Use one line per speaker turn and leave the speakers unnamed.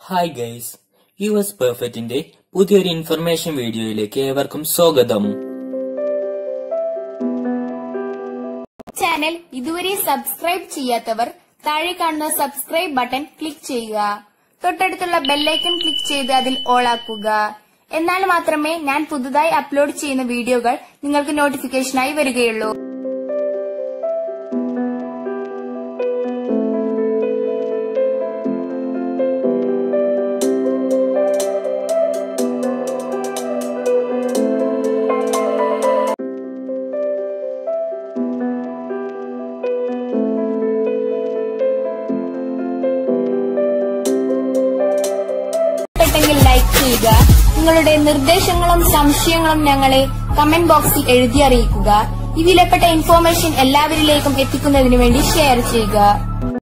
Hi guys U S പെർഫെക്റ്റിന്റെ പുതിയൊരു information വീഡിയോയിലേക്ക് ഏവർക്കും സ്വാഗതം.
ചാനൽ ഇതുവരെ സബ്സ്ക്രൈബ് ചെയ്യാത്തവർ താഴെ കാണുന്ന സബ്സ്ക്രൈബ് ബട്ടൺ ക്ലിക്ക് ചെയ്യുക. തൊട്ടടുത്തുള്ള ബെല്ലൈക്കൺ ക്ലിക്ക് ചെയ്ത് അതിൽ ഓൾ ആക്കുക. എന്നാൽ മാത്രമേ ഞാൻ പുതുതായി അപ്ലോഡ് ചെയ്യുന്ന വീഡിയോകൾ നിങ്ങൾക്ക് നോട്ടിഫിക്കേഷനായി വരികയുള്ളൂ. ഇഷ്ടപ്പെട്ടെങ്കിൽ ലൈക്ക് ചെയ്യുക. നിങ്ങളുടെ നിർദ്ദേശങ്ങളും സംശയങ്ങളും ഞങ്ങളെ കമന്റ് ബോക്സിൽ എഴുതി അറിയിക്കുക. ഈ വിലപ്പെട്ട ഇൻഫോർമേഷൻ എല്ലാവരിലേക്കും എത്തിക്കുന്നതിനു വേണ്ടി ഷെയർ ചെയ്യുക.